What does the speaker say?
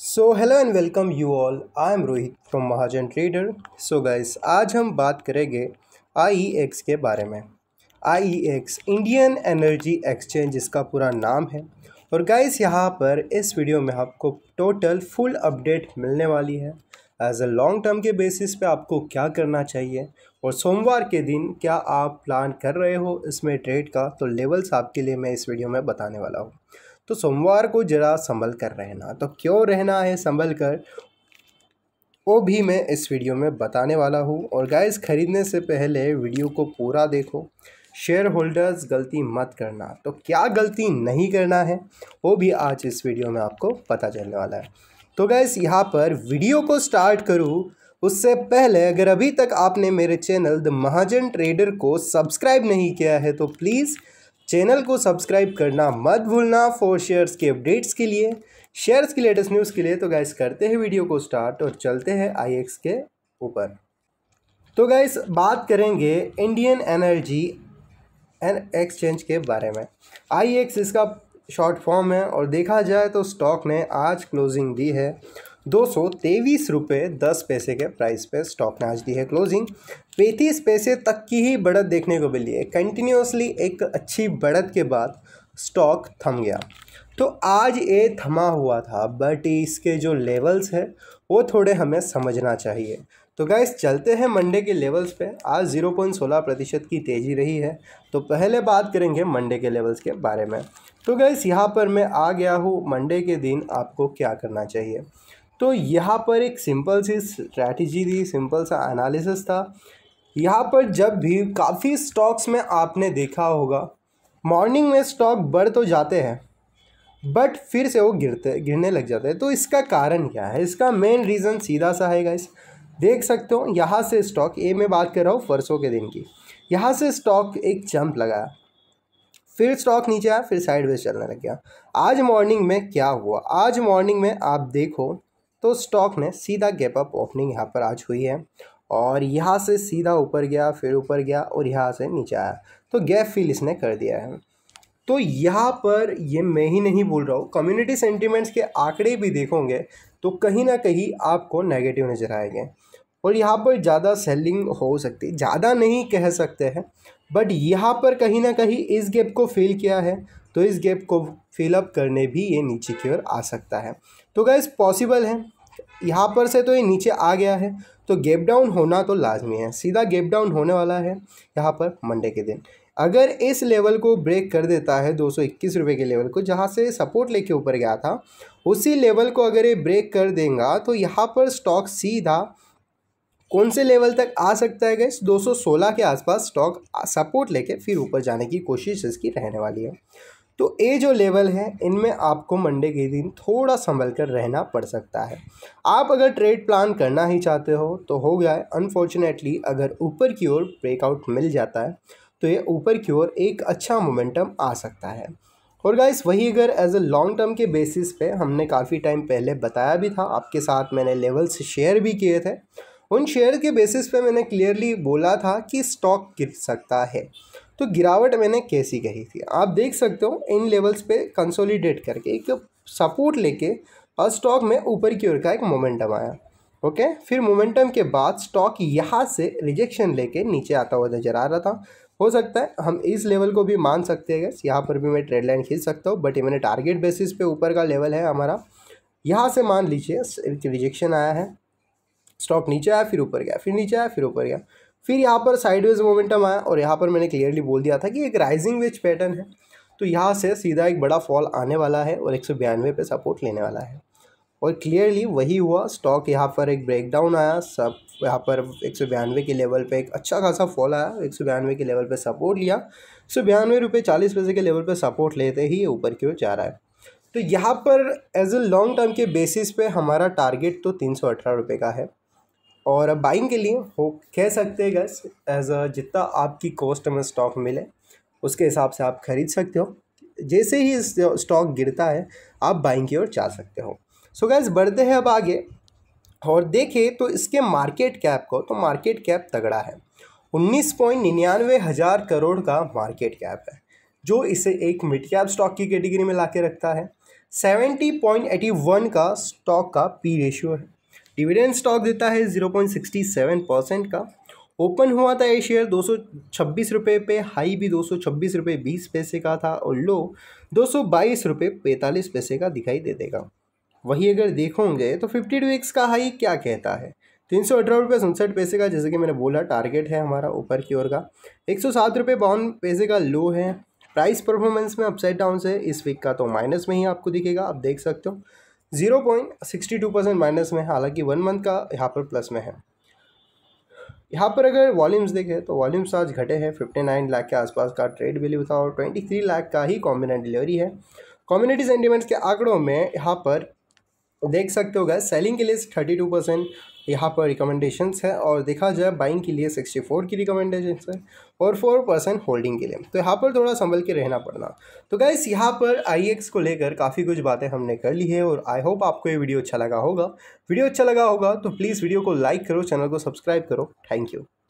So hello and welcome you all I am Rohit from Mahajan trader so guys आज हम बात करेंगे IEX के बारे में। आई एक्स इंडियन एनर्जी एक्सचेंज इसका पूरा नाम है। और गाइस यहाँ पर इस वीडियो में आपको टोटल फुल अपडेट मिलने वाली है। एज अ लॉन्ग टर्म के बेसिस पे आपको क्या करना चाहिए? और सोमवार के दिन क्या आप प्लान कर रहे हो इसमें ट्रेड का? तो लेवल्स आपके लिए मैं इस वीडियो में बताने वाला हूँ। तो सोमवार को ज़रा संभल कर रहना। तो क्यों रहना है संभल कर? वो भी मैं इस वीडियो में बताने वाला हूँ। और गाइस ख़रीदने से पहले वीडियो को पूरा देखो। शेयर होल्डर्स गलती मत करना। तो क्या गलती नहीं करना है? वो भी आज इस वीडियो में आपको पता चलने वाला है। तो गैस यहाँ पर वीडियो को स्टार्ट करूँ। उससे पहले अगर अभी तक आपने मेरे चैनल द महाजन ट्रेडर को सब्सक्राइब नहीं किया है तो प्लीज़ चैनल को सब्सक्राइब करना मत भूलना फॉर शेयर्स के अपडेट्स के लिए शेयर्स की लेटेस्ट न्यूज़ के लिए। तो गैस करते हैं वीडियो को स्टार्ट और चलते हैं आईएक्स के ऊपर। तो गैस बात करेंगे इंडियन एनर्जी एंड एक्सचेंज के बारे में। आईएक्स इसका शॉर्ट फॉर्म है और देखा जाए तो स्टॉक ने आज क्लोजिंग दी है। दो सौ तेईस रुपये दस पैसे के प्राइस पे स्टॉक ने आज दी है क्लोजिंग पैंतीस पैसे तक की ही बढ़त देखने को मिली है। कंटिन्यूसली एक अच्छी बढ़त के बाद स्टॉक थम गया। तो आज ये थमा हुआ था बट इसके जो लेवल्स है, वो थोड़े हमें समझना चाहिए। तो गैस चलते हैं मंडे के लेवल्स पे। आज ज़ीरो पॉइंट सोलह प्रतिशत की तेज़ी रही है। तो पहले बात करेंगे मंडे के लेवल्स के बारे में। तो गैस यहाँ पर मैं आ गया हूँ। मंडे के दिन आपको क्या करना चाहिए? तो यहाँ पर एक सिंपल सी स्ट्रैटेजी थी सिंपल सा एनालिसिस था। यहाँ पर जब भी काफ़ी स्टॉक्स में आपने देखा होगा मॉर्निंग में स्टॉक बढ़ तो जाते हैं बट फिर से वो गिरते, गिरने लग जाते हैं। तो इसका कारण क्या है? इसका मेन रीज़न सीधा सा है गाइस देख सकते हो, यहाँ से स्टॉक ए में बात कर रहा हूँ, परसों के दिन की। यहाँ से स्टॉक एक जंप लगाया फिर स्टॉक नीचे आया, फिर साइड वेज चलने लग गया। आज मॉर्निंग में क्या हुआ? आज मॉर्निंग में आप देखो तो स्टॉक ने सीधा गैप अप ओपनिंग यहाँ पर आज हुई है और यहाँ से सीधा ऊपर गया, फिर ऊपर गया और यहाँ से नीचे आया। तो गैप फिल इसने कर दिया है। तो यहाँ पर ये मैं ही नहीं बोल रहा हूँ कम्युनिटी सेंटिमेंट्स के आंकड़े भी देखोगे तो कहीं ना कहीं आपको नेगेटिव नज़र आएँगे। और यहाँ पर ज़्यादा सेलिंग हो सकती, ज़्यादा नहीं कह सकते हैं बट यहाँ पर कहीं ना कहीं इस गैप को फिल किया है। तो इस गैप को फिलअप करने भी ये नीचे की ओर आ सकता है। तो गैस पॉसिबल है। यहाँ पर से तो ये नीचे आ गया है तो गेप डाउन होना तो लाजमी है, सीधा गैप डाउन होने वाला है यहाँ पर मंडे के दिन। अगर इस लेवल को ब्रेक कर देता है दो सौ इक्कीस रुपये के लेवल को, जहाँ से सपोर्ट लेके ऊपर गया था, उसी लेवल को अगर ये ब्रेक कर देगा तो यहाँ पर स्टॉक सीधा कौन से लेवल तक आ सकता है गैस 216 के आसपास स्टॉक सपोर्ट लेके फिर ऊपर जाने की कोशिश इसकी रहने वाली है। तो ये जो लेवल है, इनमें आपको मंडे के दिन थोड़ा संभल कर रहना पड़ सकता है। आप अगर ट्रेड प्लान करना ही चाहते हो तो हो गया है। अनफॉर्चुनेटली अगर ऊपर की ओर ब्रेकआउट मिल जाता है तो ये ऊपर की ओर एक अच्छा मोमेंटम आ सकता है। और गाइस, वही अगर एज अ लॉन्ग टर्म के बेसिस पे हमने काफ़ी टाइम पहले बताया भी था, आपके साथ मैंने लेवल्स शेयर भी किए थे। उन शेयर के बेसिस पे मैंने क्लियरली बोला था कि स्टॉक गिर सकता है। तो गिरावट मैंने कैसी कही थी? आप देख सकते हो, इन लेवल्स पे कंसोलिडेट करके एक सपोर्ट लेके और स्टॉक में ऊपर की ओर का एक मोमेंटम आया। ओके फिर मोमेंटम के बाद स्टॉक यहाँ से रिजेक्शन लेके नीचे आता हुआ नज़र आ रहा था। हो सकता है हम इस लेवल को भी मान सकते हैं गैस यहाँ पर भी मैं ट्रेड लाइन खींच सकता हूँ बट ये मैंने टारगेट बेसिस पे ऊपर का लेवल है हमारा। यहाँ से मान लीजिए रिजेक्शन आया है। स्टॉक नीचे आया, फिर ऊपर गया, फिर नीचे आया, फिर ऊपर गया। फिर यहाँ पर साइडवेज मोमेंटम आया और यहाँ पर मैंने क्लियरली बोल दिया था कि एक राइजिंग वेज पैटर्न है। तो यहाँ से सीधा एक बड़ा फॉल आने वाला है और एक सौ बयानवे पे सपोर्ट लेने वाला है। और क्लियरली वही हुआ स्टॉक यहाँ पर एक ब्रेकडाउन आया, सब यहाँ पर एक सौ बयानवे के लेवल पे एक अच्छा खासा फॉल आया, एक सौ बयानवे के लेवल पे सपोर्ट लिया। एक सौ बयानवे रुपये चालीस पैसे के लेवल पे सपोर्ट लेते ही ऊपर की ओर जा रहा है। तो यहाँ पर एज ए लॉन्ग टर्म के बेसिस पे हमारा टारगेट तो तीन सौ अठारह रुपये का है। और बाइंग के लिए हो, कह सकते हैं गैस एज अ जितना आपकी कॉस्ट में स्टॉक मिले, उसके हिसाब से आप खरीद सकते हो। जैसे ही स्टॉक गिरता है, आप बाइंग की ओर जा सकते हो। सो गैस बढ़ते हैं अब आगे। और देखें तो इसके मार्केट कैप को तो मार्केट कैप तगड़ा है। उन्नीस पॉइंट निन्यानवे हज़ार करोड़ का मार्केट कैप है, जो इसे एक मिड कैप स्टॉक की कैटेगरी में ला के रखता है। 70.81 का स्टॉक का पी रेशियो है। डिविडेंड स्टॉक देता है 0.67 परसेंट का। ओपन हुआ था ये शेयर दो सौ छब्बीस रुपये पे, हाई भी दो सौ छब्बीस रुपये बीस पैसे का था और लो दो सौ बाईस रुपये पैंतालीस पैसे का दिखाई दे देगा। वही अगर देखोगे तो फिफ्टी टू एक्स का हाई क्या कहता है? तीन सौ अठारह रुपये उनसठ पैसे का, जैसे कि मैंने बोला, टारगेट है हमारा ऊपर की ओर का। एक सौ सात रुपये बावन पैसे का लो है। प्राइस परफॉर्मेंस में अपसाइड डाउन से इस वीक का तो माइनस में ही आपको दिखेगा, आप देख सकते हो। Zero point sixty two percent minus में है, हालाँकि वन मंथ का यहाँ पर प्लस में है। यहाँ पर अगर वॉल्यूम्स देखें तो वॉल्यूम्स आज घटे हैं, फिफ्टी नाइन लाख के आसपास का ट्रेड वैल्यू था और ट्वेंटी थ्री लाख का ही कॉम्बिनेट डिलीवरी है। कम्युनिटी सेंटीमेंट्स के आंकड़ों में यहाँ पर देख सकते हो गैस सेलिंग के लिए थर्टी टू परसेंट यहाँ पर रिकमेंडेशंस है और देखा जाए बाइंग के लिए सिक्सटी फोर की रिकमेंडेशन है और फोर परसेंट होल्डिंग के लिए। तो यहाँ पर थोड़ा संभल के रहना पड़ना। तो गैस यहाँ पर आई एक्स को लेकर काफ़ी कुछ बातें हमने कर ली है और आई होप आपको ये वीडियो अच्छा लगा होगा। वीडियो अच्छा लगा होगा तो प्लीज़ वीडियो को लाइक करो, चैनल को सब्सक्राइब करो। Thank you